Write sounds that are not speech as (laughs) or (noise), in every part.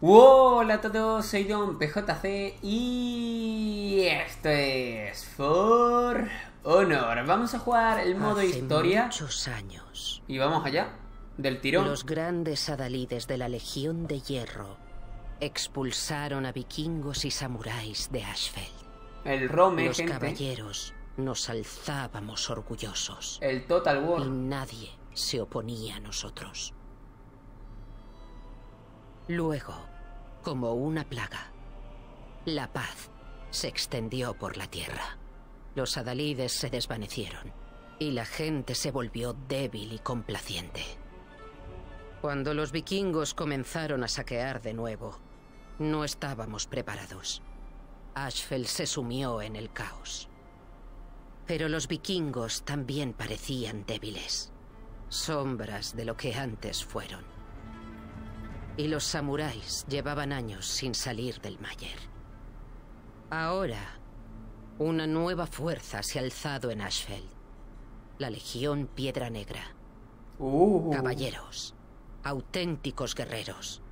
Hola a todos, soy Don PJC y esto es For Honor. Vamos a jugar el modo Hace historia muchos años. y vamos allá, del tirón. Los grandes adalides de la Legión de Hierro expulsaron a vikingos y samuráis de Ashfeld. El Rome, Los gente. caballeros nos alzábamos orgullosos El Total y War. nadie se oponía a nosotros. Luego, como una plaga, la paz se extendió por la tierra. Los adalides se desvanecieron y la gente se volvió débil y complaciente. Cuando los vikingos comenzaron a saquear de nuevo, no estábamos preparados. Ashfeld se sumió en el caos. Pero los vikingos también parecían débiles, sombras de lo que antes fueron. Y los samuráis llevaban años sin salir del Mayer. Ahora, una nueva fuerza se ha alzado en Ashfeld. La Legión Piedra Negra. Uh, Caballeros, auténticos guerreros,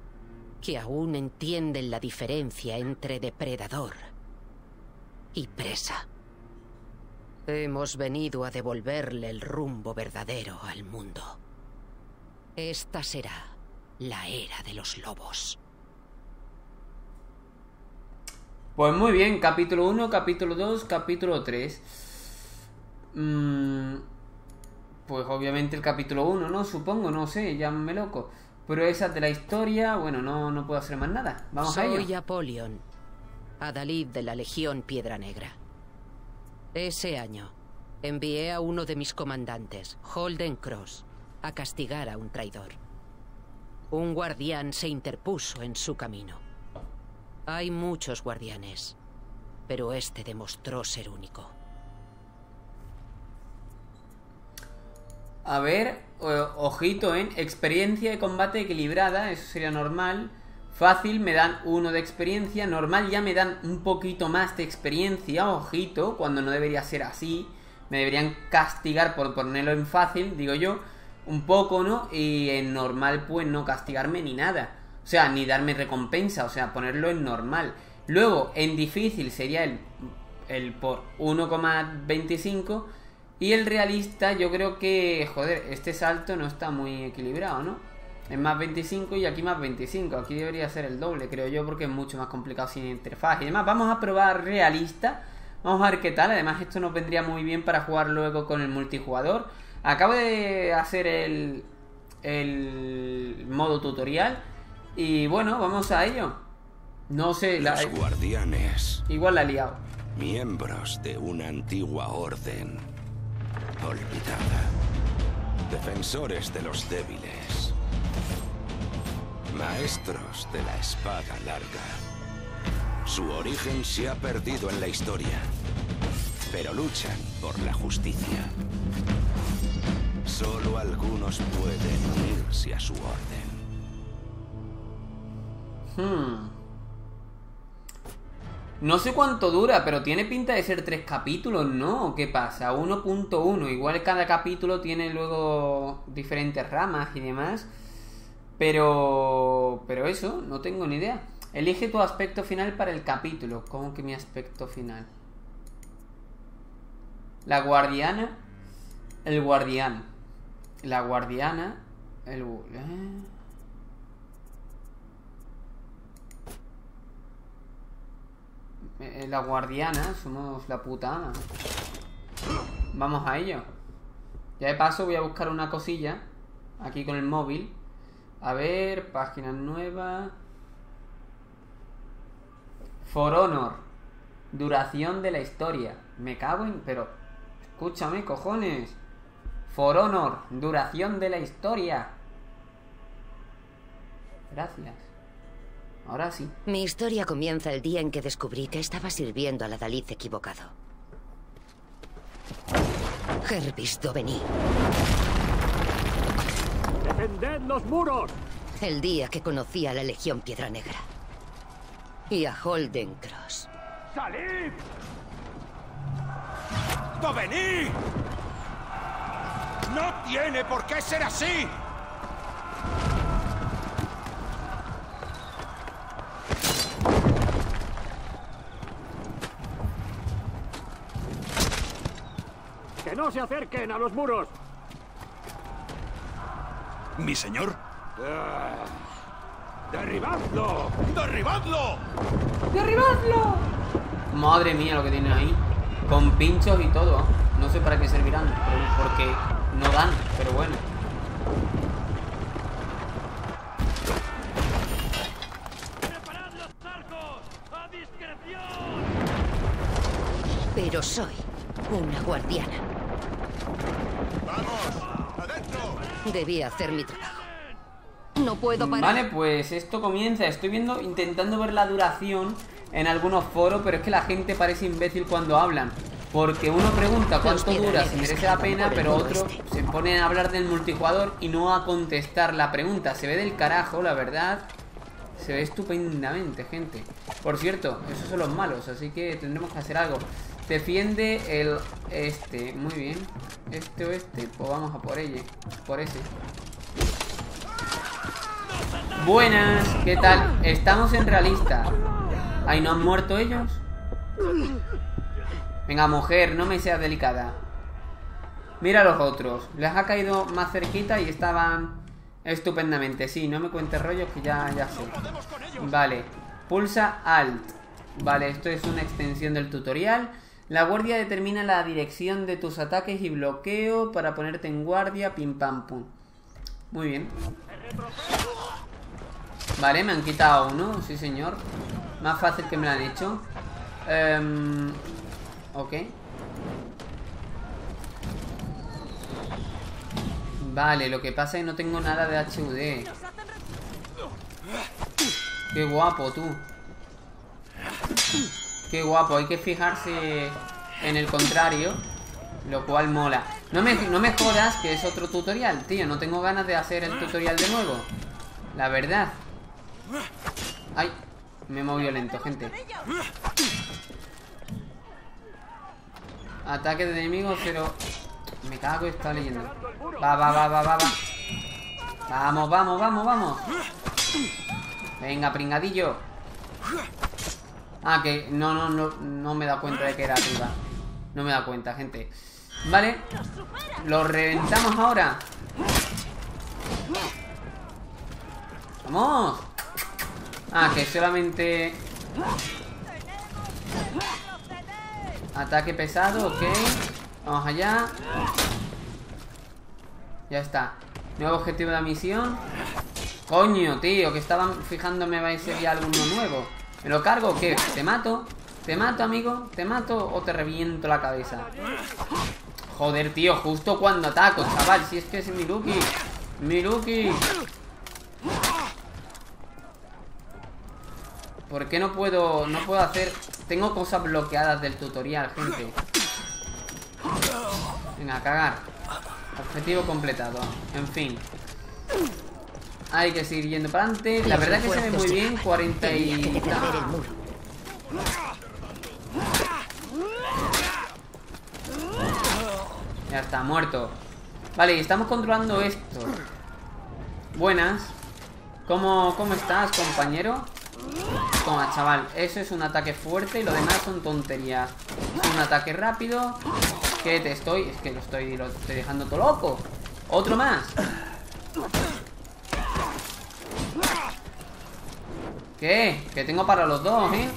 que aún entienden la diferencia entre depredador y presa. Hemos venido a devolverle el rumbo verdadero al mundo. Esta será la era de los lobos. Pues muy bien, capítulo 1, capítulo 2, capítulo 3. Mm, pues obviamente el capítulo 1, ¿no? Supongo, no sé, llámame loco. Pero esa de la historia, bueno, no, no puedo hacer más nada. Vamos a Soy ello. Apolion, Adalid de la Legión Piedra Negra. Ese año, envié a uno de mis comandantes, Holden Cross, a castigar a un traidor. Un guardián se interpuso en su camino. Hay muchos guardianes, pero este demostró ser único. A ver, ojito en experiencia de combate equilibrada, eso sería normal. Fácil, me dan uno de experiencia. Normal, ya me dan un poquito más de experiencia, ojito, cuando no debería ser así. Me deberían castigar por ponerlo en fácil, digo yo, un poco, ¿no? Y en normal, pues no castigarme ni nada. O sea, ni darme recompensa, o sea, ponerlo en normal. Luego, en difícil sería el, el por 1,25. Y el realista, yo creo que, joder, este salto no está muy equilibrado, ¿no? Es más 25 y aquí más 25. Aquí debería ser el doble, creo yo, porque es mucho más complicado sin interfaz y demás. Vamos a probar realista. Vamos a ver qué tal. Además, esto nos vendría muy bien para jugar luego con el multijugador. Acabo de hacer el, el modo tutorial. Y bueno, vamos a ello. No sé, la, Los guardianes, igual la he liado. miembros de una antigua orden olvidada, defensores de los débiles, maestros de la espada larga. Su origen se ha perdido en la historia, pero luchan por la justicia. Solo algunos pueden unirse a su orden. Hmm. No sé cuánto dura, pero tiene pinta de ser tres capítulos, ¿no? ¿O ¿Qué pasa? 1.1. Igual cada capítulo tiene luego diferentes ramas y demás. Pero... Pero eso, no tengo ni idea. Elige tu aspecto final para el capítulo. ¿Cómo que mi aspecto final? La guardiana. El guardián. La guardiana. El... ¿eh? Eh, La guardiana, somos la puta ama. Vamos a ello. Ya de paso voy a buscar una cosilla. Aquí con el móvil. A ver, página nueva. For Honor. Duración de la historia. Me cago en... Pero... Escúchame, cojones. For Honor. Duración de la historia. Gracias. Ahora sí. Mi historia comienza el día en que descubrí que estaba sirviendo al adalid equivocado. Hervis Doveni, ¡Defended los muros! el día que conocí a la Legión Piedra Negra. Y a Holden Cross. ¡Salid! ¡Dovení! No tiene por qué ser así. ¡Que no se acerquen a los muros! ¿Mi señor? Ah, ¡Derribadlo! ¡Derribadlo! ¡Derribadlo! Madre mía lo que tienen ahí. Con pinchos y todo. No sé para qué servirán, pero porque no dan, pero bueno. ¡Preparad los arcos! ¡A discreción! Pero soy una guardiana. ¡Vamos! ¡Adentro! Debí hacer mi trabajo. No puedo parar. Vale, pues esto comienza. Estoy viendo, intentando ver la duración en algunos foros, pero es que la gente parece imbécil cuando hablan. Porque uno pregunta cuánto dura, si merece la pena, pero otro se pone a hablar del multijugador y no a contestar la pregunta. Se ve del carajo, la verdad. Se ve estupendamente, gente. Por cierto, esos son los malos, así que tendremos que hacer algo. Defiende el este, muy bien. Este o este, pues vamos a por ella. Por ese. Buenas, ¿qué tal? Estamos en realista. ¿Ahí no han muerto ellos? Venga, mujer, no me seas delicada. Mira a los otros. Les ha caído más cerquita y estaban estupendamente. Sí, no me cuentes rollos que ya, ya sé. Vale. Pulsa Alt. Vale, esto es una extensión del tutorial. La guardia determina la dirección de tus ataques y bloqueo para ponerte en guardia. Pim pam pum. Muy bien. Vale, me han quitado uno, sí señor. Más fácil que me lo han hecho. Em, ok. Vale, lo que pasa es que no tengo nada de HUD. Qué guapo, tú. Qué guapo, hay que fijarse en el contrario. Lo cual mola. No me, no me jodas que es otro tutorial, tío. No tengo ganas de hacer el tutorial de nuevo. La verdad. Ay, me movió lento, gente. Ataque de enemigos, pero... Me cago, está leyendo. Va, va, va, va, va, va. Vamos, vamos, vamos, vamos. Venga, pringadillo. Ah, que no, no, no, no me da cuenta de que era arriba. No me da cuenta, gente. Vale. Lo reventamos ahora. ¡Vamos! Ah, que solamente... Ataque pesado, ok. Vamos allá. Ya está. Nuevo objetivo de la misión. Coño, tío, que estaban fijándome va a ser algo nuevo. ¿Me lo cargo o qué? ¿Te mato? ¿Te mato, amigo? ¿Te mato o te reviento la cabeza? Joder, tío, justo cuando ataco, chaval. Si es que es Miruki. Miruki. ¿Por qué no puedo, no puedo hacer... Tengo cosas bloqueadas del tutorial, gente. Venga, a cagar. Objetivo completado. En fin. Hay que seguir yendo para adelante. La verdad que se ve muy bien. llegan. 40 Tenía que y... Ya está, muerto. Vale, y estamos controlando esto. Buenas. ¿Cómo, cómo estás, compañero? Toma, chaval. Eso es un ataque fuerte y lo demás son tonterías. Un ataque rápido. Que te estoy... Es que lo estoy, lo estoy dejando todo loco. Otro más. ¿Qué? Que tengo para los dos, ¿eh?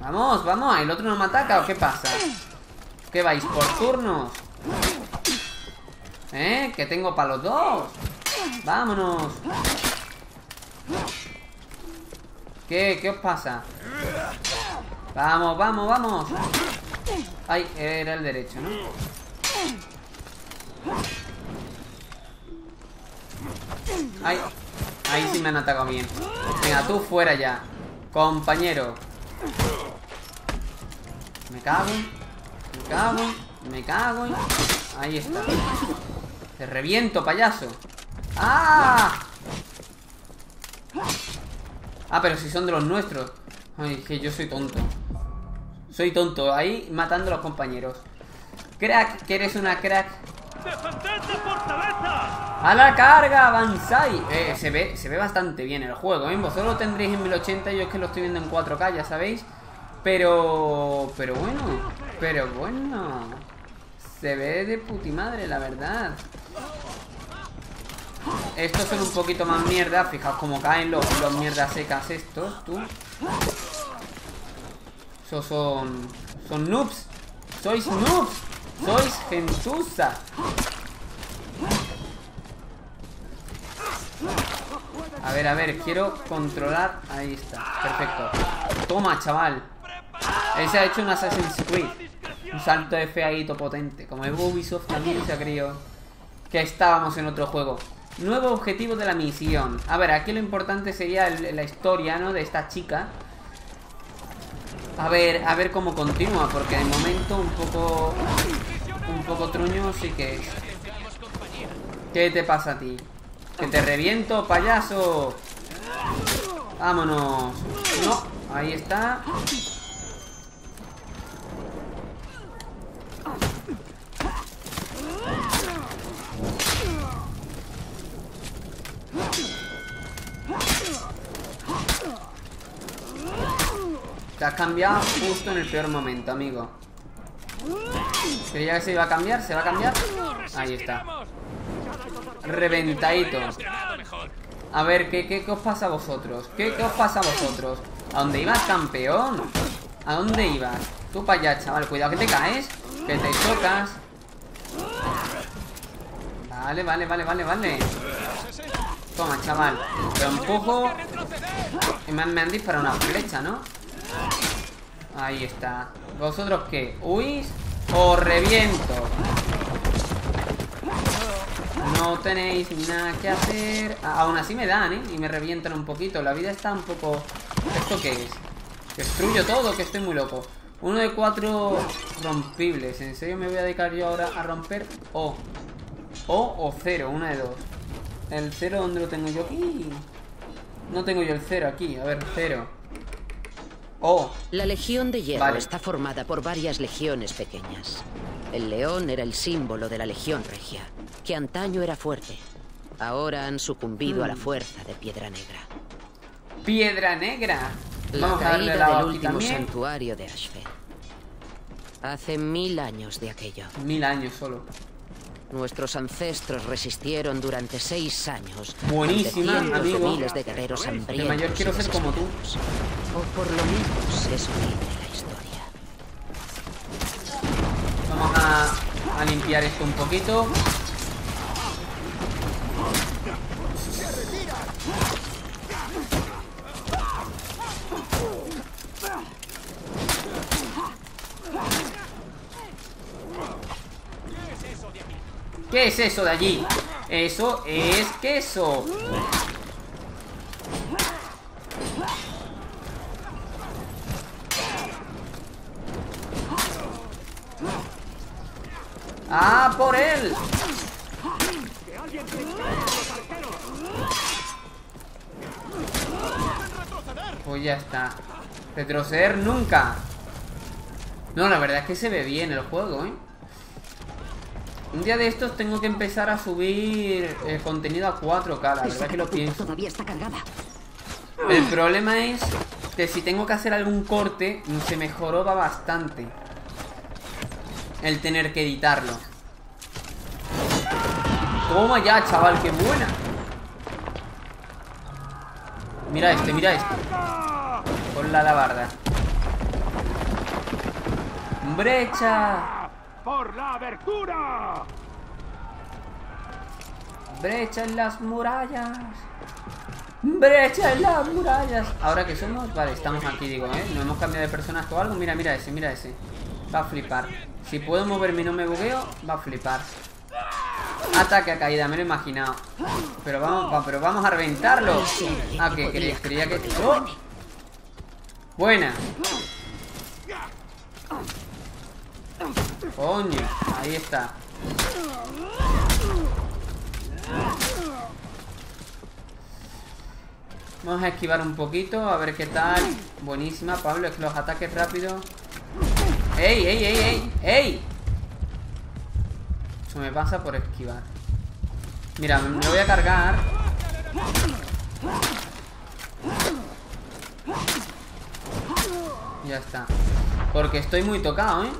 Vamos, vamos, ¿el otro no me ataca o qué pasa? ¿Qué vais? ¿Por turnos? ¿Eh? Que tengo para los dos Vámonos ¿Qué? ¿Qué os pasa? Vamos, vamos, vamos Ay, era el derecho, ¿no? Ay, ahí sí me han atacado bien Venga, tú fuera ya Compañero Me cago Me cago Me cago Ahí está Te reviento, payaso ¡Ah! Ah, pero si son de los nuestros Ay, que yo soy tonto Soy tonto, ahí matando a los compañeros Crack, que eres una crack. ¡A la carga! ¡Avanzáis! Eh, se, ve, se ve bastante bien el juego, ¿eh? Vosotros lo tendréis en 1080 yo es que lo estoy viendo en 4K, ya sabéis. Pero... Pero bueno. Pero bueno. Se ve de putimadre, la verdad. Estos son un poquito más mierda. Fijaos cómo caen los, los mierdas secas estos, tú. Son... Son noobs. Sois noobs. Sois gentuza. A ver, a ver, quiero controlar. Ahí está, perfecto. Toma, chaval. Él se ha hecho un Assassin's Creed. Un salto de fe ahí potente. Como el Ubisoft también se ha creído que estábamos en otro juego. Nuevo objetivo de la misión. A ver, aquí lo importante sería la historia, ¿no? De esta chica. A ver, a ver cómo continúa, porque de momento un poco... Un poco truño sí que es. ¿Qué te pasa a ti? Que te reviento, payaso. Vámonos. No, ahí está. Te has cambiado justo en el peor momento, amigo. Creía que se iba a cambiar, ¿se va a cambiar? Ahí está. Reventadito. A ver, ¿qué, qué, os pasa a vosotros? ¿Qué, qué os pasa a vosotros? ¿A dónde ibas, campeón? ¿A dónde ibas? Tú para allá, chaval. Cuidado que te caes. Que te chocas. Vale, vale, vale, vale, vale. Toma, chaval. Lo empujo. Y me han disparado una flecha, ¿no? Ahí está. ¿Vosotros qué? ¿Huís? ¿O reviento? No tenéis nada que hacer. Aún así me dan, ¿eh? Y me revientan un poquito. La vida está un poco... ¿Esto qué es? Destruyo todo, que estoy muy loco. Uno de cuatro rompibles. ¿En serio me voy a dedicar yo ahora a romper? O. O o cero, una de dos. ¿El cero dónde lo tengo yo aquí? No tengo yo el cero aquí. A ver, cero. O. La Legión de Hierro Vale. está formada por varias legiones pequeñas. El león era el símbolo de la Legión Regia, que antaño era fuerte. Ahora han sucumbido Mm. a la fuerza de Piedra Negra. Piedra negra. La Vamos caída la del último también. santuario de Ashfeld. Hace mil años de aquello. Mil años solo. Nuestros ancestros resistieron durante seis años. Buenísima, ante amigo. de miles de guerreros hambrientos. mayor quiero ser como tú. O por lo menos eso dice la historia. Vamos a, a limpiar esto un poquito. ¿Qué es eso de allí? Eso es queso. ¡Ah, por él! Pues ya está. Retroceder nunca. No, la verdad es que se ve bien el juego, ¿eh? Un día de estos tengo que empezar a subir el contenido a 4K, la verdad que lo pienso. Todavía está cargada. El problema es que si tengo que hacer algún corte, se me joroba bastante el tener que editarlo. Toma ya, chaval, qué buena. Mira este, mira este. Con la alabarda. Brecha. ¡Por la abertura! Brecha en las murallas. Brecha en las murallas. Ahora que somos, vale, estamos aquí, digo, ¿eh? No hemos cambiado de personaje o algo. Mira, mira ese, mira ese. Va a flipar. Si puedo moverme y no me bugueo, va a flipar. Ataque a caída, me lo he imaginado. Pero vamos, va- pero vamos a reventarlo. Ah, que creía que. ¡Oh! Buena. Coño, ahí está. Vamos a esquivar un poquito, a ver qué tal. Buenísima, Pablo, es que los ataques rápidos. ¡Ey, ey, ey, ey! ¡Ey! Eso me pasa por esquivar. Mira, me voy a cargar. Ya está. Porque estoy muy tocado, ¿eh?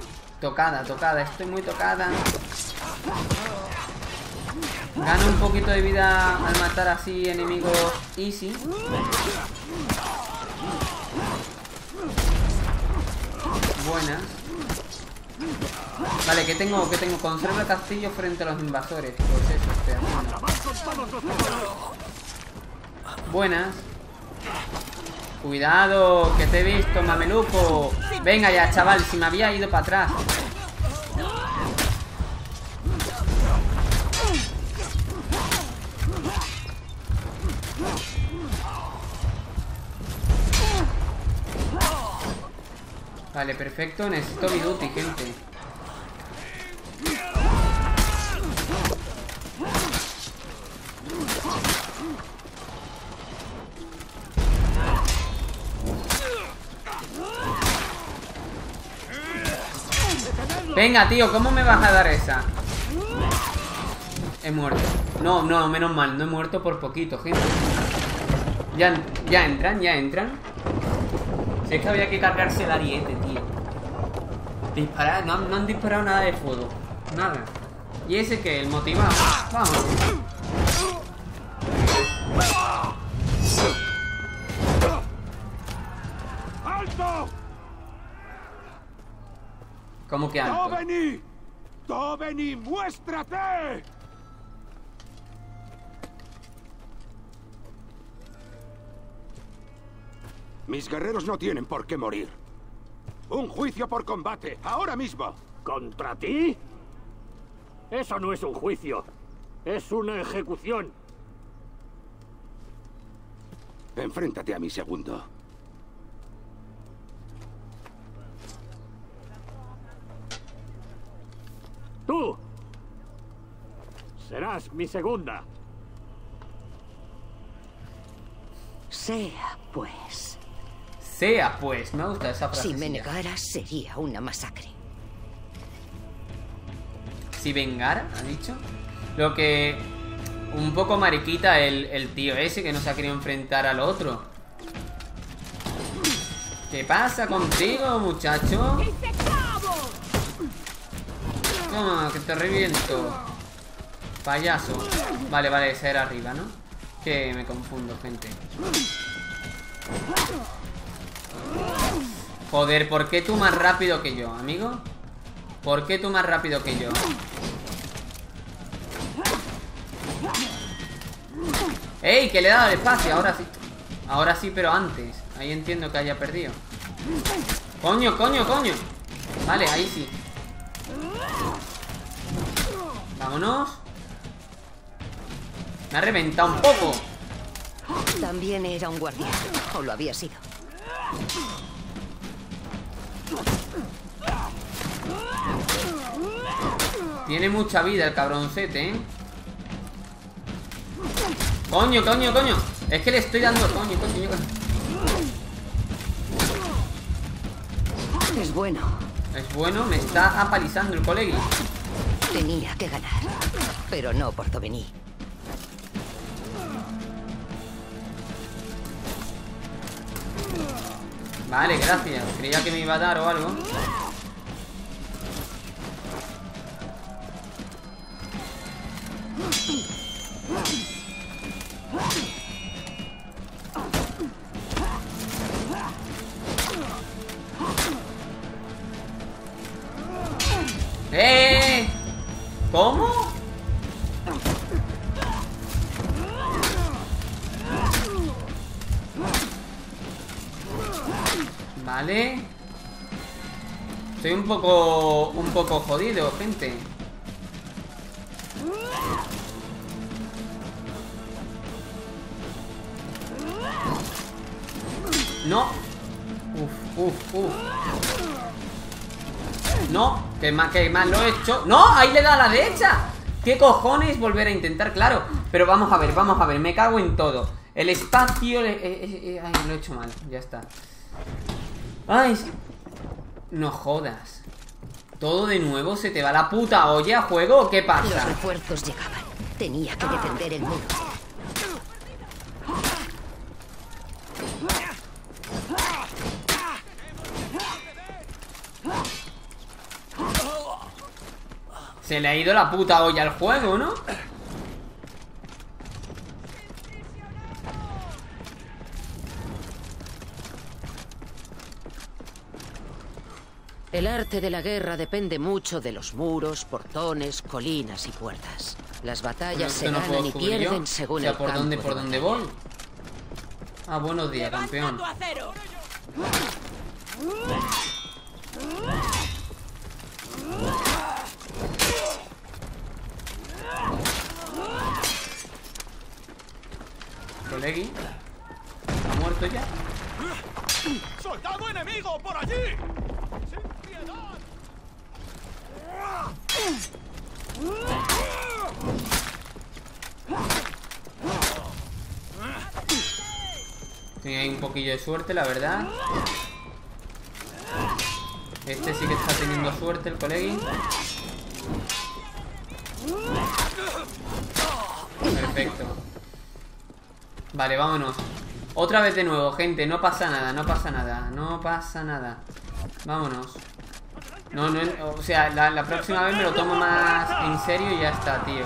Tocada, tocada, estoy muy tocada. Gano un poquito de vida al matar así enemigos easy. Buenas. Vale, ¿qué tengo? ¿Qué tengo? Conserva el castillo frente a los invasores. Pues eso haciendo. Buenas. Cuidado, que te he visto, mameluco. Venga ya, chaval, si me había ido para atrás. Vale, perfecto. Necesito Viduti, gente. Venga, tío, ¿cómo me vas a dar esa? He muerto. No, no, menos mal, no he muerto por poquito, gente. Ya, ya entran, ya entran. Si es que había que cargarse el ariete, tío. Disparar, no, no han disparado nada de fuego. Nada. ¿Y ese que El motivado. Vamos. ¿Cómo que alto? ¡Doveni, muéstrate! Mis guerreros no tienen por qué morir. Un juicio por combate, ahora mismo. ¿Contra ti? Eso no es un juicio. Es una ejecución. Enfréntate a mi segundo. Tú. Serás mi segunda. Sea, pues. Sea, pues. Me gusta esa frase. Si me negaras, sería una masacre. Si vengara, ha dicho. Lo que. Un poco mariquita el, el tío ese que no se ha querido enfrentar al otro. ¿Qué pasa contigo, muchacho? Toma, que te reviento. Payaso. Vale, vale, ese arriba, ¿no? Que me confundo, gente. Joder, ¿por qué tú más rápido que yo, amigo? ¿Por qué tú más rápido que yo? ¡Ey! Que le he dado el espacio, ahora sí. Ahora sí, pero antes. Ahí entiendo que haya perdido. ¡Coño, coño, coño! Vale, ahí sí. Vámonos. Me ha reventado un poco. También era un guardián, o lo había sido. Tiene mucha vida el cabroncete, ¿eh? Coño, coño, coño. Es que le estoy dando coño, coño, coño. Es bueno. Es bueno, me está apalizando el colegui. Tenía que ganar. Pero no por Dovení. Vale, gracias. Creía que me iba a dar o algo. Gente. No. Uf, uf, uf. No, que más, que más lo he hecho. ¡No! ¡Ahí le da a la derecha! ¿Qué cojones volver a intentar? Claro, pero vamos a ver, vamos a ver. Me cago en todo. El espacio... eh, eh, eh, lo he hecho mal. Ya está. Ay, no jodas. Todo de nuevo se te va la puta olla, juego, ¿qué pasa? Los refuerzos llegaban. Tenía que defender el muro. Se le ha ido la puta olla al juego, ¿no? El arte de la guerra depende mucho de los muros, portones, colinas y puertas. Las batallas se no ganan y yo. pierden según o sea, el por campo dónde, de por dónde voy. Ah, buenos días, campeón. Colegui. ¿Ha muerto ya? ¡Soldado enemigo por allí! ¡Sin piedad! Tiene ahí un poquillo de suerte, la verdad. Este sí que está teniendo suerte, el colegui. Perfecto. Vale, vámonos. Otra vez de nuevo, gente. No pasa nada, no pasa nada. No pasa nada. Vámonos. No, no, o sea, la, la próxima vez me lo tomo más en serio y ya está, tío.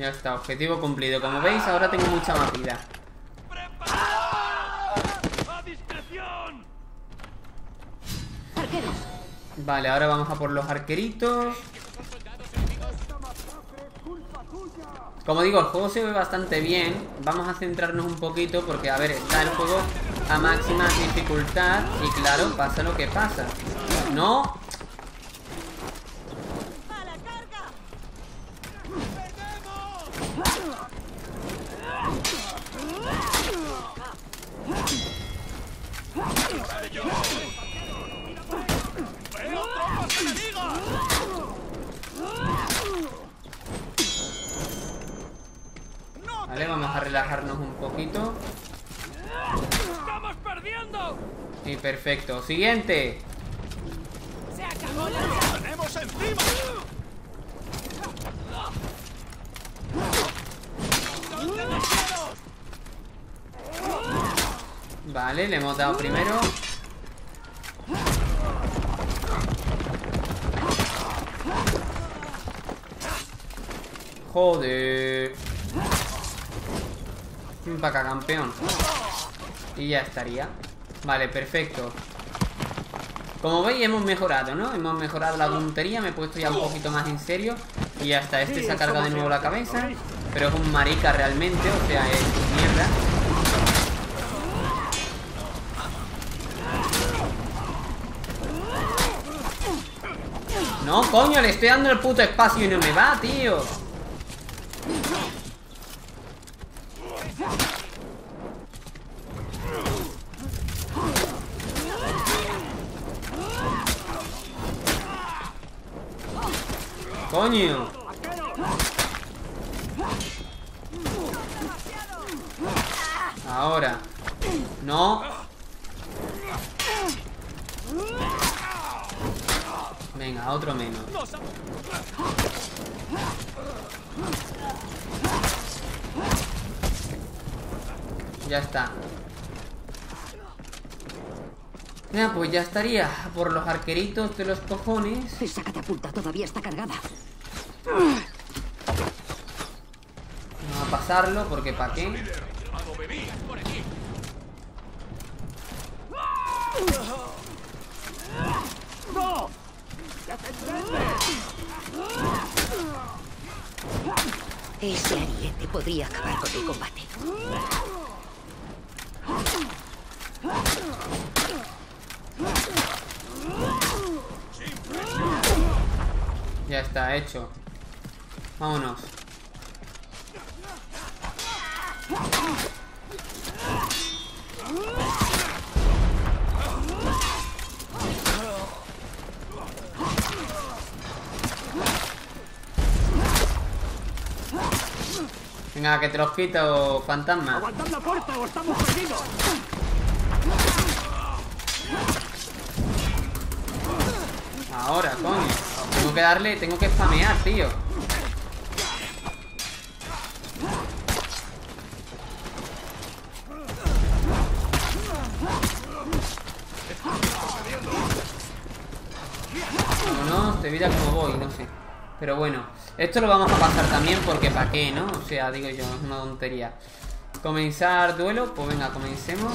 Ya está, objetivo cumplido. Como veis, ahora tengo mucha más vida. ¡A discreción! Arqueros, Vale, ahora vamos a por los arqueritos. Como digo, el juego se ve bastante bien. Vamos a centrarnos un poquito porque, a ver, está el juego a máxima dificultad y claro, pasa lo que pasa. No, ¡Veo tropas enemigas! ¡No vale, vamos a relajarnos un poquito. estamos perdiendo! Y Siguiente. ¡Tenemos encima! ¡Son demasiados! Vale, le hemos dado primero. Joder. Ven para acá, campeón. Y ya estaría. Vale, perfecto. Como veis, hemos mejorado, ¿no? Hemos mejorado la puntería, me he puesto ya un poquito más en serio. Y hasta este se ha cargado de nuevo la cabeza. Pero es un marica realmente, o sea, es mierda. No, coño, le estoy dando el puto espacio y no me va, tío. Coño. Ahora. No. Venga, otro menos. Ya está. Ya, pues ya estaría. Por los arqueritos de los cojones. esa catapulta todavía está cargada. Vamos a pasarlo porque ¿para qué? Ese ariete podría acabar con el combate. Ya está, hecho. Vámonos. Venga, que te los quito, fantasma. ¡Aguantad la puerta o estamos perdidos! Ahora, coño. Tengo que darle, tengo que spamear, tío. Vámonos, de vida como voy, no sé. Pero bueno, esto lo vamos a pasar también porque para qué, ¿no? O sea, digo yo, es una tontería. Comenzar duelo, pues venga, comencemos.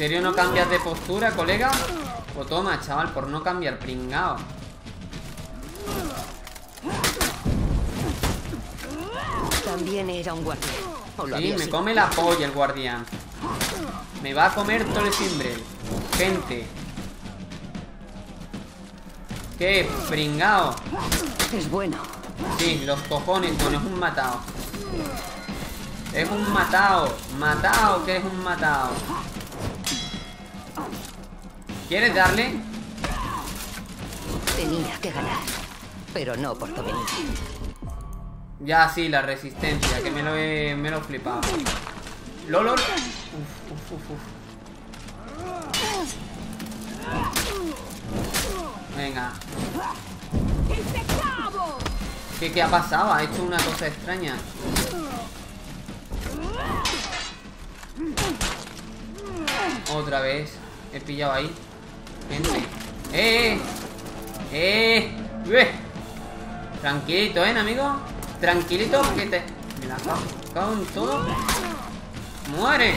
Serio no cambias de postura, colega? O toma, chaval, por no cambiar, pringao. También era un guardián. ¿O lo Sí, me come la polla el guardián. Me va a comer todo el Simbrel. Gente. ¿Qué? Pringao. Es bueno. Sí, los cojones, bueno, es un matado. Es un matado. Matado, que es un matado. ¿Quieres darle? Tenía que ganar. Pero no por conveniencia. Ya, sí, la resistencia, que me lo he, me lo flipado. Lolo. Uf, uf, uf, uf. Venga. ¿Qué, ¿Qué ha pasado? Ha hecho una cosa extraña. Otra vez. He pillado ahí. Gente. ¡Eh! ¡Eh! ¡Eh! Tranquilito, ¿eh, amigo? Tranquilito que te... Me la cago en todo. ¡Muere!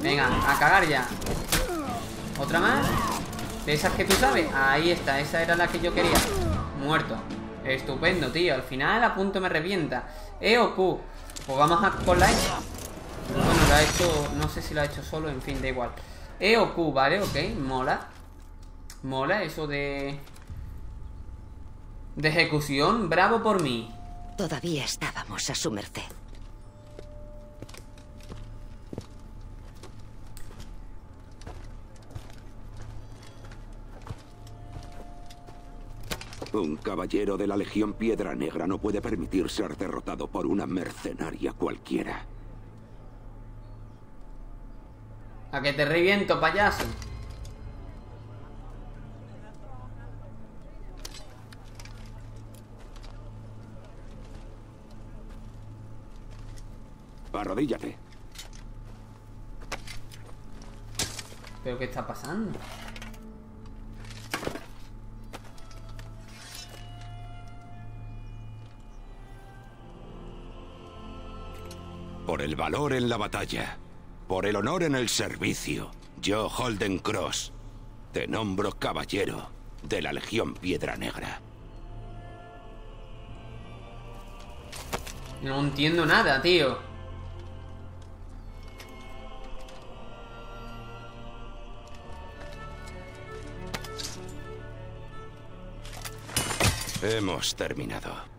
Venga, a cagar ya. ¿Otra más? ¿De esas que tú sabes? Ahí está, esa era la que yo quería. Muerto. Estupendo, tío. Al final a punto me revienta. E o Q. Pues vamos a con la. Bueno, lo ha hecho... No sé si lo ha hecho solo, en fin, da igual. E o Q, ¿vale? Ok, mola. Mola eso de... De ejecución. Bravo por mí. Todavía estábamos a su merced. Un caballero de la Legión Piedra Negra no puede permitir ser derrotado por una mercenaria cualquiera. A que te reviento, payaso. Arrodíllate. ¿Pero qué está pasando? Por el valor en la batalla, por el honor en el servicio, yo, Holden Cross, te nombro caballero de la Legión Piedra Negra. No entiendo nada, tío. Hemos terminado.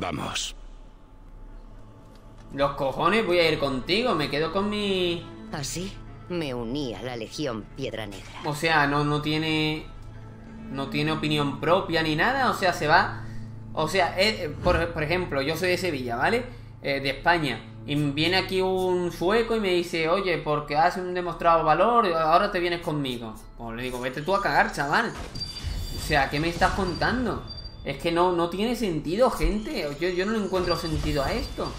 Vamos. Los cojones, voy a ir contigo. Me quedo con mi... Así me uní a la Legión Piedra Negra. O sea, no, no tiene... No tiene opinión propia ni nada. O sea, se va... O sea, eh, por, por ejemplo, yo soy de Sevilla, ¿vale? Eh, de España. Y viene aquí un sueco y me dice, oye, porque has un demostrado valor, ahora te vienes conmigo. Pues le digo, vete tú a cagar, chaval. O sea, ¿qué me estás contando? Es que no, no tiene sentido, gente. Yo, yo no le encuentro sentido a esto.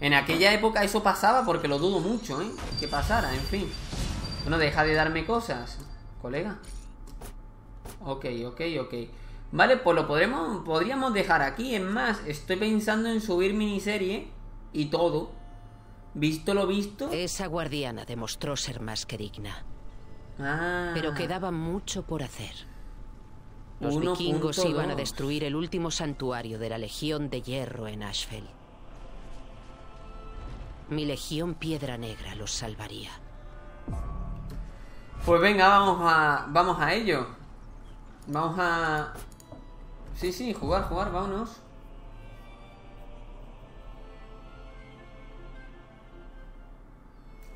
En aquella época eso pasaba porque lo dudo mucho, ¿eh? Que pasara, en fin. Bueno, deja de darme cosas, colega. Ok, ok, ok. Vale, pues lo podremos, podríamos dejar aquí. Es más, estoy pensando en subir miniserie y todo. Visto lo visto. Esa guardiana demostró ser más que digna, Ah. pero quedaba mucho por hacer. Los vikingos 1.2. iban a destruir el último santuario de la Legión de Hierro en Ashfell. Mi Legión Piedra Negra los salvaría. Pues venga, vamos a. Vamos a ello. Vamos a. Sí, sí, jugar, jugar, vámonos.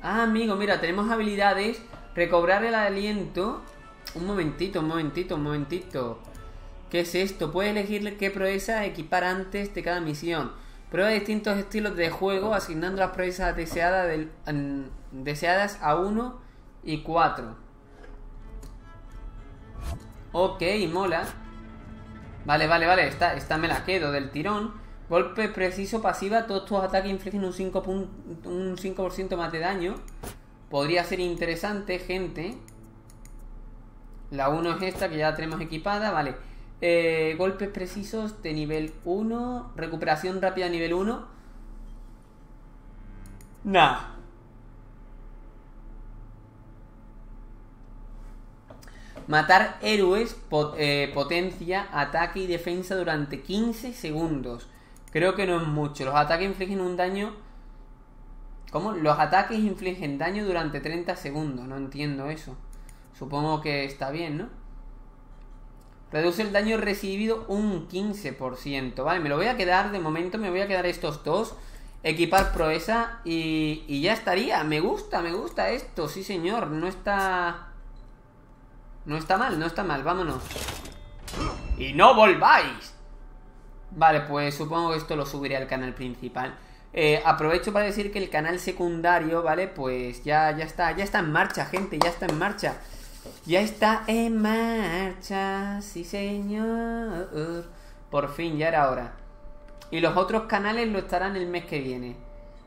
Ah, amigo, mira, tenemos habilidades. Recobrar el aliento. Un momentito, un momentito, un momentito. ¿Qué es esto? Puedes elegir qué proeza equipar antes de cada misión. Prueba distintos estilos de juego asignando las proezas deseadas, a 1 y 4. Ok, mola. Vale, vale, vale. Esta, me la quedo del tirón. Golpe preciso pasiva. Todos tus ataques infligen un 5%, pun- un 5 más de daño. Podría ser interesante, gente. La 1 es esta que ya tenemos equipada. Vale. Eh, golpes precisos de nivel 1. Recuperación rápida nivel 1. Nah. Matar héroes, pot- eh, potencia, ataque y defensa durante 15 segundos. Creo que no es mucho. Los ataques infligen un daño. ¿Cómo? Los ataques infligen daño durante 30 segundos. No entiendo eso. Supongo que está bien, ¿no? Reduce el daño recibido un 15%. Vale, me lo voy a quedar de momento. Me voy a quedar estos dos. Equipar proeza y, y ya estaría. Me gusta, me gusta esto. Sí, señor. No está... No está mal, no está mal. Vámonos. Y no volváis. Vale, pues supongo que esto lo subiré al canal principal. Eh, aprovecho para decir que el canal secundario, ¿vale? Pues ya, ya está, ya está en marcha, gente, ya está en marcha. Ya está en marcha, sí señor. Por fin, ya era hora. Y los otros canales lo estarán el mes que viene.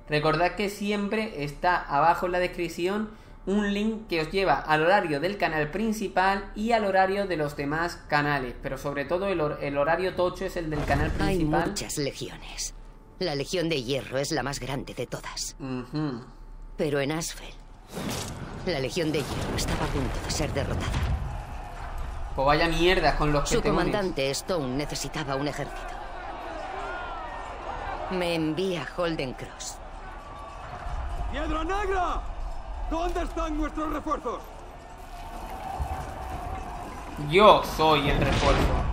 Recordad que siempre está abajo en la descripción un link que os lleva al horario del canal principal y al horario de los demás canales. Pero sobre todo el, hor- el horario tocho es el del canal Hay principal. muchas legiones. La Legión de Hierro es la más grande de todas. Pero en Asfel, la Legión de Hierro estaba a punto de ser derrotada. Pues vaya mierda con los que Su comandante Stone necesitaba un ejército. Me envía Holden Cross. ¡Piedra Negra! ¿Dónde están nuestros refuerzos? Yo soy el refuerzo.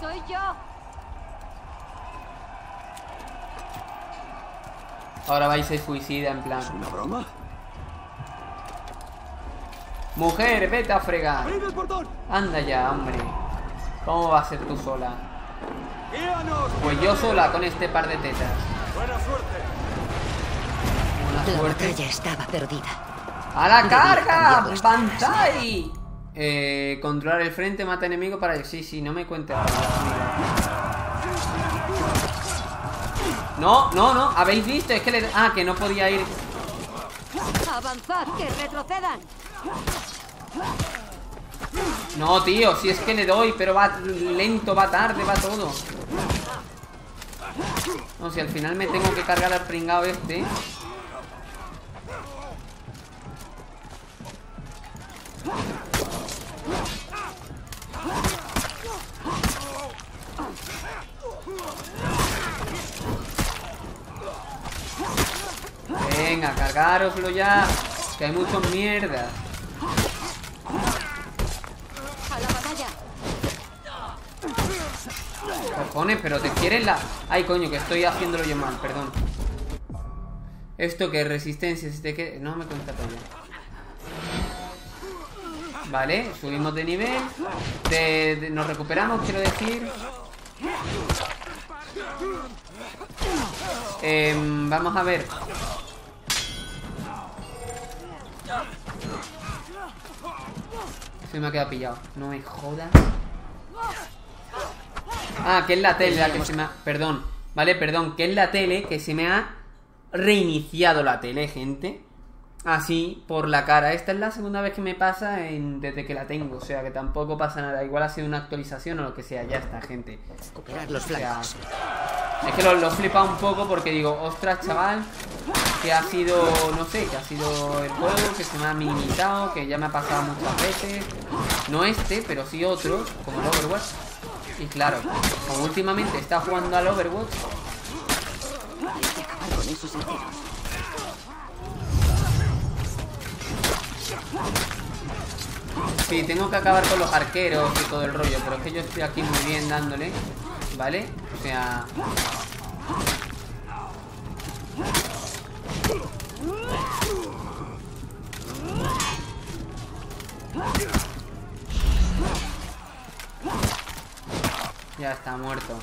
Soy yo. Ahora vais a suicida en plan. ¿Una broma? Mujer, vete a fregar. ¡Abrid el portón! Anda ya, hombre. ¿Cómo va a ser tú sola? ¡Guíanos! Pues yo sola con este par de tetas. ¡Buena suerte! La suerte. batalla estaba perdida. ¡A la Debía carga! ¡Banzai! Eh, controlar el frente, mata enemigo para... Sí, sí, no me cuentes. No, no, no. ¿Habéis visto? Es que le... Ah, que no podía ir... ¡Avanzad, que retrocedan! No, tío, si es que le doy, pero va lento, va tarde, va todo. No, si al final me tengo que cargar al pringado este. Venga, cargároslo ya. Que hay muchos mierdas. Cojones, pero te quieres la... Ay, coño, que estoy haciéndolo yo mal, perdón. Esto que es resistencia, si te que... No me cuenta todavía. Vale, subimos de nivel. Nos recuperamos, quiero decir. Em, vamos a ver. Se me ha quedado pillado. No me jodas. Ah, que es la tele la que se me ha... Perdón. Vale, perdón. Que es la tele que se me ha reiniciado la tele, gente. Así, por la cara. Esta es la segunda vez que me pasa en- desde que la tengo. O sea, que tampoco pasa nada. Igual ha sido una actualización o lo que sea. Ya está, gente. Recuperar los O sea, flancos. es que lo, lo he flipado un poco porque digo, ostras, chaval, que ha sido, no sé, que ha sido el juego, que se me ha minimizado, que ya me ha pasado muchas veces. No este, pero sí otros, como el Overwatch. Y claro, como últimamente está jugando al Overwatch, sí, tengo que acabar con los arqueros y todo el rollo, pero es que yo estoy aquí muy bien dándole, ¿vale? O sea... Ya está muerto.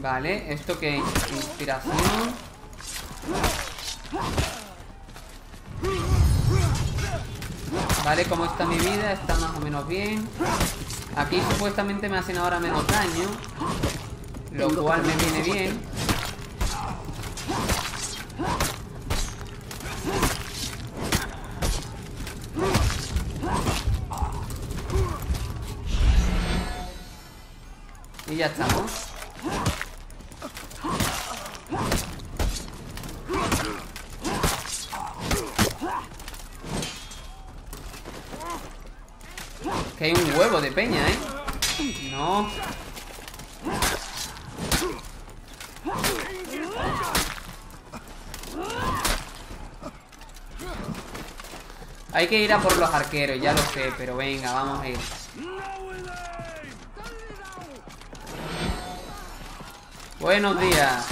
Vale, esto que inspiración. Vale, ¿cómo está mi vida? Está más o menos bien. Aquí supuestamente me hacen ahora menos daño. Lo cual me viene bien. Y ya estamos. Que hay un de peña, ¿eh? No. Hay que ir a por los arqueros, ya lo sé, pero venga, vamos a ir. Buenos días.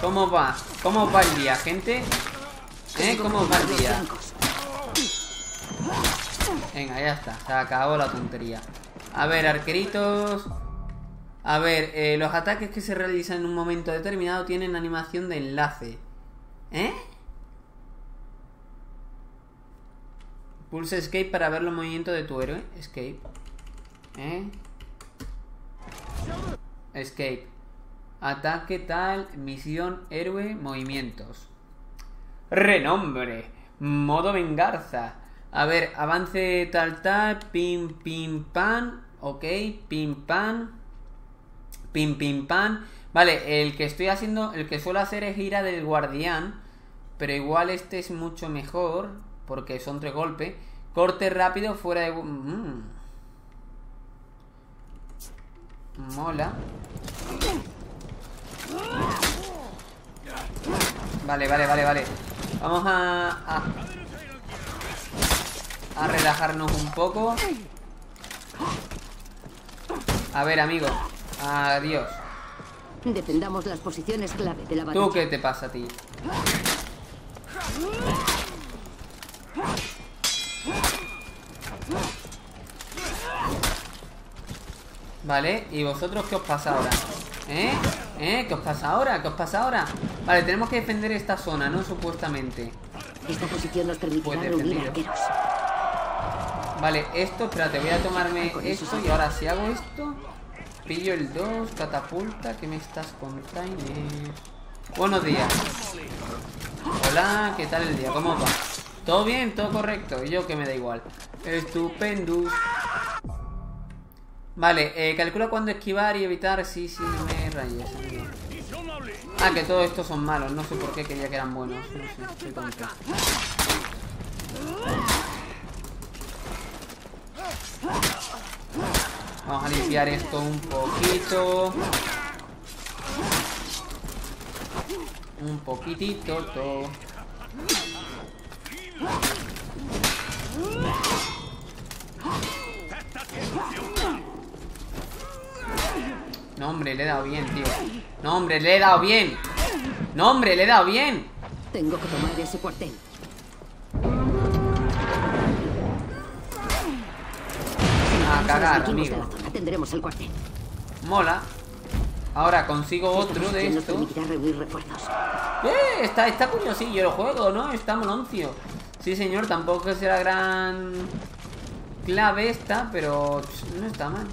¿Cómo va? ¿Cómo va el día, gente? ¿Eh? ¿Cómo va el día? Venga, ya está. Se acabó la tontería. A ver, arqueritos. A ver, eh, los ataques que se realizan en un momento determinado tienen animación de enlace. ¿Eh? Pulsa Escape para ver los movimientos de tu héroe. Escape. ¿Eh? Escape. Ataque tal, misión, héroe, movimientos. Renombre. Modo venganza. A ver, avance tal tal, pim pim pan. Ok, pim pan. Pim pim pan. Vale, el que estoy haciendo, el que suelo hacer es gira del guardián. Pero igual este es mucho mejor. Porque son tres golpes. Corte rápido fuera de... Mm. Mola. Vale, vale, vale, vale. Vamos a, a... A relajarnos un poco. A ver, amigo. Adiós. Defendamos las posiciones clave de la batalla. ¿Tú qué te pasa a ti? Vale, ¿y vosotros qué os pasa ahora? ¿Eh? ¿Eh? ¿Qué os pasa ahora? ¿Qué os pasa ahora? Vale, tenemos que defender esta zona, ¿no? Supuestamente Esta posición nos permitirá reunir arqueros. Vale, esto, espérate, voy a tomarme esto Y ahora si hago esto Pillo el 2, catapulta ¿Qué me estás contando? Buenos días Hola, ¿qué tal el día? ¿Cómo va? ¿Todo bien? ¿Todo correcto? Y yo que me da igual Estupendo Vale, eh, calcula cuándo esquivar y evitar Sí, sí, no me rayes amigo. Ah, que todos estos son malos No sé por qué quería que eran buenos No sé, soy tonto Vamos a limpiar esto un poquito. Un poquitito todo. No, hombre, le he dado bien, tío. No, hombre, le he dado bien. No, hombre, le he dado bien. Tengo que tomar ese cuartel. A cagar, amigo. la zona. Tendremos el cuartel. Mola. Ahora consigo Esta otro de estos. ¡Eh! Está, está curiosillo el juego, ¿no? Está moloncio. Sí, señor, tampoco es la gran clave esta, pero no está mal.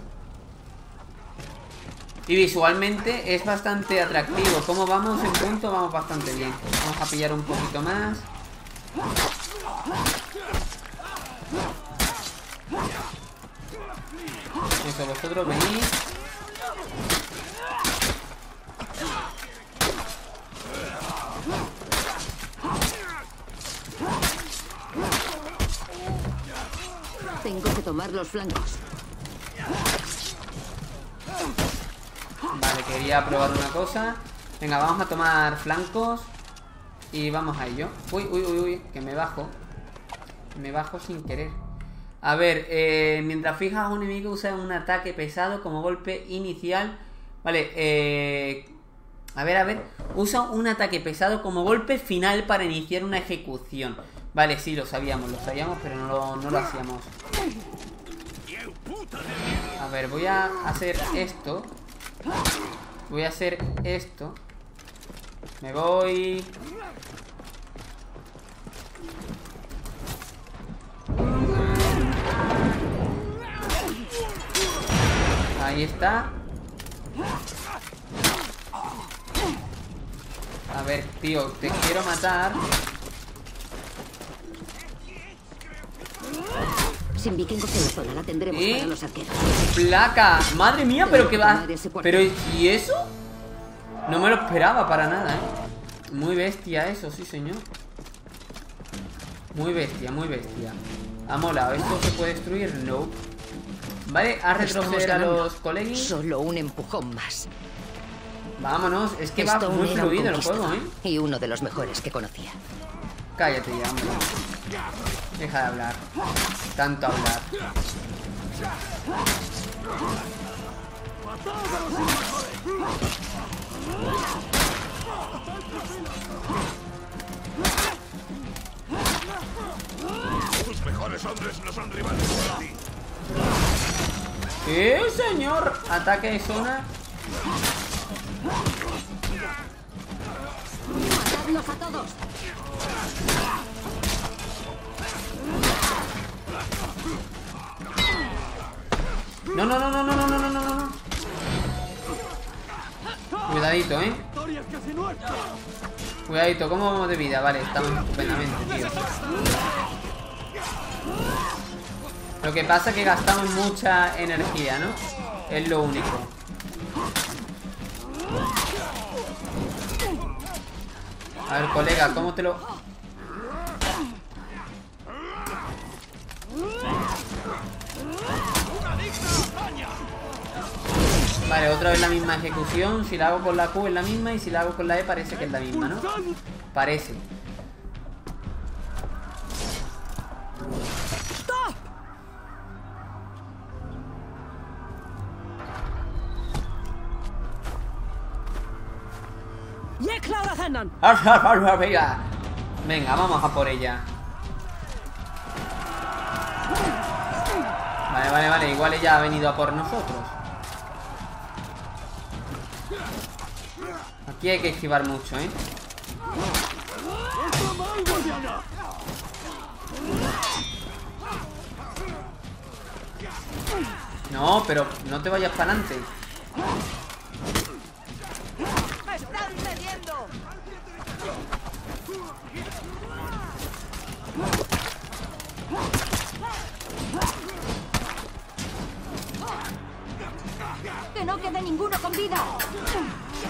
Y visualmente es bastante atractivo. Como vamos en punto, vamos bastante bien. Vamos a pillar un poquito más. Vosotros venís. Tengo que tomar los flancos. Vale, quería probar una cosa. Venga, vamos a tomar flancos. Y vamos a ello. Uy, uy, uy, uy, que me bajo. Me bajo sin querer. A ver, eh, mientras fijas a un enemigo usa un ataque pesado como golpe inicial. Vale, eh, a ver, a ver. Usa un ataque pesado como golpe final para iniciar una ejecución. Vale, sí, lo sabíamos, lo sabíamos, pero no lo, no lo hacíamos. A ver, voy a hacer esto. Voy a hacer esto. Me voy. Ahí está. A ver, tío, te quiero matar. Sin vikingos en la zona la tendremos ¿Eh? para los arqueros. Placa. Madre mía, pero que va. Pero ¿y eso? No me lo esperaba para nada, ¿eh? Muy bestia eso, sí, señor. Muy bestia, muy bestia. Ha molado. ¿Esto se puede destruir? No. Vale, a retroceder a los colegis. Solo un empujón más. Vámonos. Es que va muy fluido el juego, ¿eh? Y uno de los mejores que conocía. Cállate ya, hombre. Deja de hablar. Tanto hablar. Tus mejores hombres no son rivales para ti. ¡Sí, señor! Ataque de zona. ¡Matadlos a todos! No, no, no, no, no, no, no, no, no, no. Cuidadito, ¿eh? Cuidadito, ¿cómo vamos de vida? Vale, estamos estupendamente, tío. Lo que pasa es que gastamos mucha energía, ¿no? Es lo único. A ver, colega, ¿cómo te lo...? Vale, otra vez la misma ejecución. Si la hago con la Q es la misma y si la hago con la E parece que es la misma, ¿no? Parece. Venga. Venga, vamos a por ella. Vale, vale, vale. Igual ella ha venido a por nosotros. Aquí hay que esquivar mucho, ¿eh? No, pero no te vayas para adelante. ¡Que no quede ninguno con vida!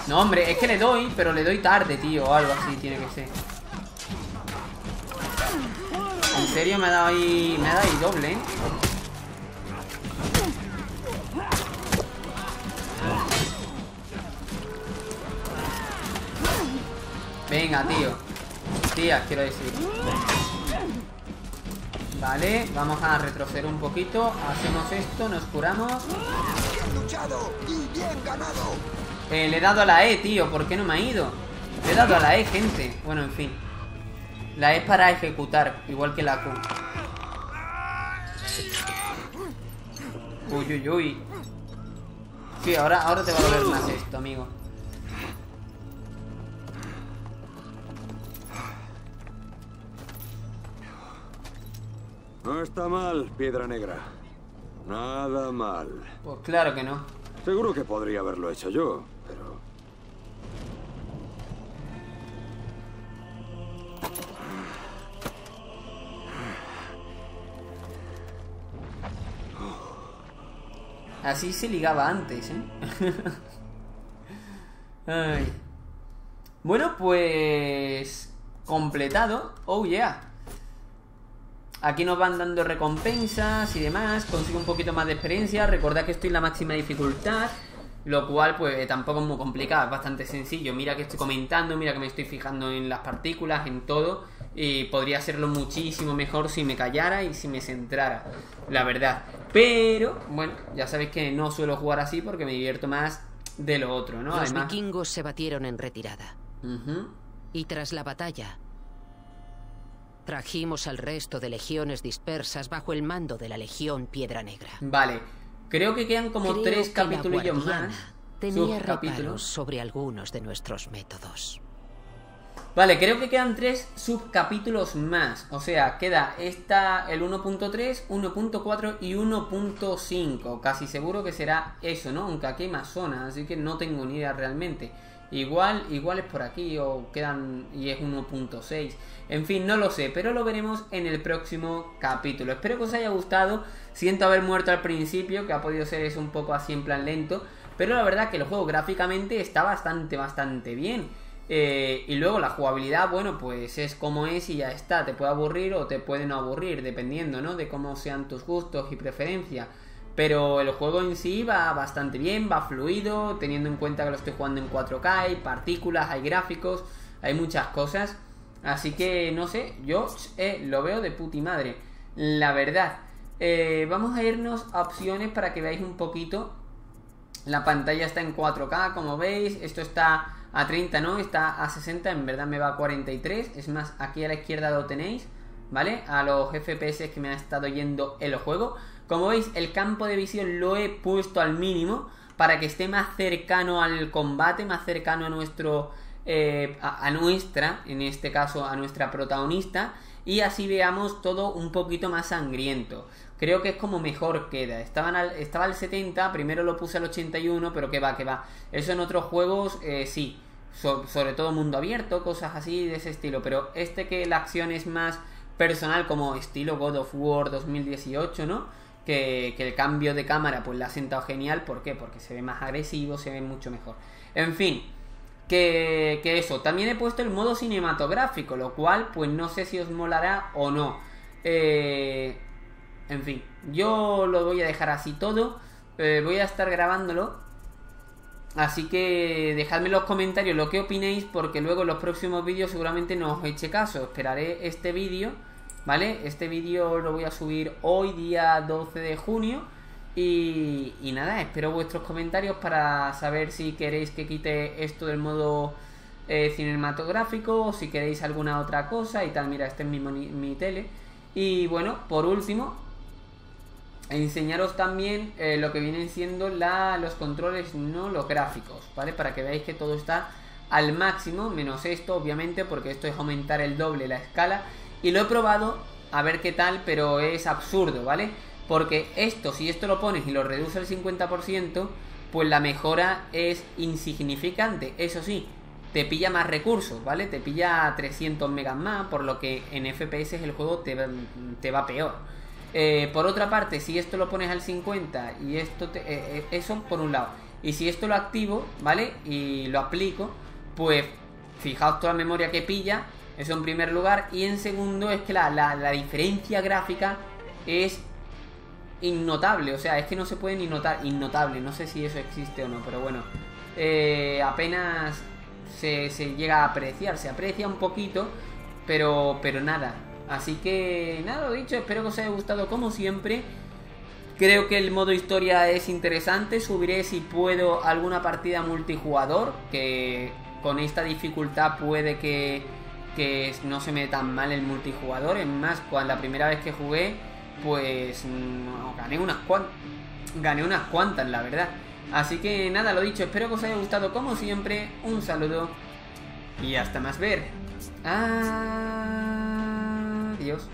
No, hombre, es que le doy, pero le doy tarde, tío, o algo así tiene que ser. En serio me ha dado ahí. Me ha dado ahí doble, ¿eh? Venga, tío. Tía, quiero decir. Vale, vamos a retroceder un poquito. Hacemos esto, nos curamos. luchado y bien ganado. Eh, le he dado a la E, tío. ¿Por qué no me ha ido? Le he dado a la E, gente. Bueno, en fin. La E es para ejecutar, igual que la Q. Uy, uy, uy. Sí, ahora, ahora te va a doler más esto, amigo. No está mal, Piedra Negra. Nada mal. Pues claro que no. Seguro que podría haberlo hecho yo, pero... Así se ligaba antes, ¿eh? (laughs) Ay. Bueno, pues... Completado. Oh, yeah. Aquí nos van dando recompensas y demás. Consigo un poquito más de experiencia. Recordad que estoy en la máxima dificultad. Lo cual, pues, tampoco es muy complicado. Es bastante sencillo. Mira que estoy comentando. Mira que me estoy fijando en las partículas, en todo. Y podría hacerlo muchísimo mejor si me callara y si me centrara. La verdad. Pero, bueno, ya sabéis que no suelo jugar así porque me divierto más de lo otro, ¿no? Los Además... vikingos se batieron en retirada. Y tras la batalla, trajimos al resto de legiones dispersas bajo el mando de la Legión Piedra Negra. Vale. Creo que quedan como Creo tres guardiana más. Tenía reparos sobre algunos de nuestros métodos. Vale, creo que quedan tres subcapítulos más. O sea, queda esta, el 1.3, 1.4 y 1.5. Casi seguro que será eso, ¿no? Aunque aquí hay más zonas, así que no tengo ni idea realmente. Igual, igual es por aquí o quedan y es 1.6. En fin, no lo sé, pero lo veremos en el próximo capítulo. Espero que os haya gustado. Siento haber muerto al principio, que ha podido ser eso un poco así en plan lento. Pero la verdad que el juego gráficamente está bastante, bastante bien. Eh, y luego la jugabilidad, bueno, pues es como es y ya está. Te puede aburrir o te puede no aburrir, dependiendo, ¿no? De cómo sean tus gustos y preferencias. Pero el juego en sí va bastante bien, va fluido, teniendo en cuenta que lo estoy jugando en 4K, hay partículas, hay gráficos, hay muchas cosas. Así que, no sé, yo eh, lo veo de puti madre. La verdad. Eh, vamos a irnos a opciones para que veáis un poquito. La pantalla está en 4K, como veis. Esto está a 30, ¿no? Está a 60, en verdad me va a 43. Es más, aquí a la izquierda lo tenéis, ¿vale? A los FPS que me ha estado yendo el juego. Como veis, el campo de visión lo he puesto al mínimo para que esté más cercano al combate, más cercano a nuestro... eh, a, nuestra, en este caso a nuestra protagonista, y así veamos todo un poquito más sangriento. Creo que es como mejor queda. Estaba al 70, primero lo puse al 81, pero que va, que va. Eso en otros juegos, eh, sí. So- sobre todo mundo abierto, cosas así de ese estilo. Pero este que la acción es más personal, como estilo God of War 2018, ¿no? Que, el cambio de cámara pues le ha sentado genial. ¿Por qué? Porque se ve más agresivo, se ve mucho mejor. En fin, que, que eso. También he puesto el modo cinematográfico, lo cual pues no sé si os molará o no. Eh, en fin, yo lo voy a dejar así todo. Eh, voy a estar grabándolo. Así que dejadme en los comentarios lo que opinéis porque luego en los próximos vídeos seguramente no os eche caso. Esperaré este vídeo, ¿vale? Este vídeo lo voy a subir hoy día 12 de junio. Y, nada, espero vuestros comentarios para saber si queréis que quite esto del modo eh, cinematográfico o si queréis alguna otra cosa y tal. Mira, este es mi, mi tele. Y bueno, por último, enseñaros también eh, lo que vienen siendo la, los controles no los gráficos, ¿vale? Para que veáis que todo está al máximo, menos esto, obviamente, porque esto es aumentar el doble la escala. Y lo he probado, a ver qué tal, pero es absurdo, ¿vale? Porque esto, si esto lo pones y lo reduce al 50%, pues la mejora es insignificante. Eso sí, te pilla más recursos, ¿vale? Te pilla 300 megas más, por lo que en FPS el juego te te va peor. Eh, por otra parte, si esto lo pones al 50 y esto te- eh, eh, eso por un lado. Y si esto lo activo, ¿vale? Y lo aplico, pues fijaos toda la memoria que pilla, eso en primer lugar. Y en segundo es que la, la- la diferencia gráfica es innotable, o sea, es que no se puede ni notar, innotable, no sé si eso existe o no, pero bueno, eh, apenas se, se llega a apreciar, se aprecia un poquito, pero, pero nada. Así que nada, lo dicho, espero que os haya gustado como siempre. Creo que el modo historia es interesante. Subiré si puedo alguna partida multijugador. Que con esta dificultad puede que, que no se me tan mal el multijugador. Es más, cuando la primera vez que jugué, pues no, gané unas cuantas. Gané unas cuantas, la verdad. Así que nada, lo dicho, espero que os haya gustado como siempre. Un saludo y hasta más ver. Adiós.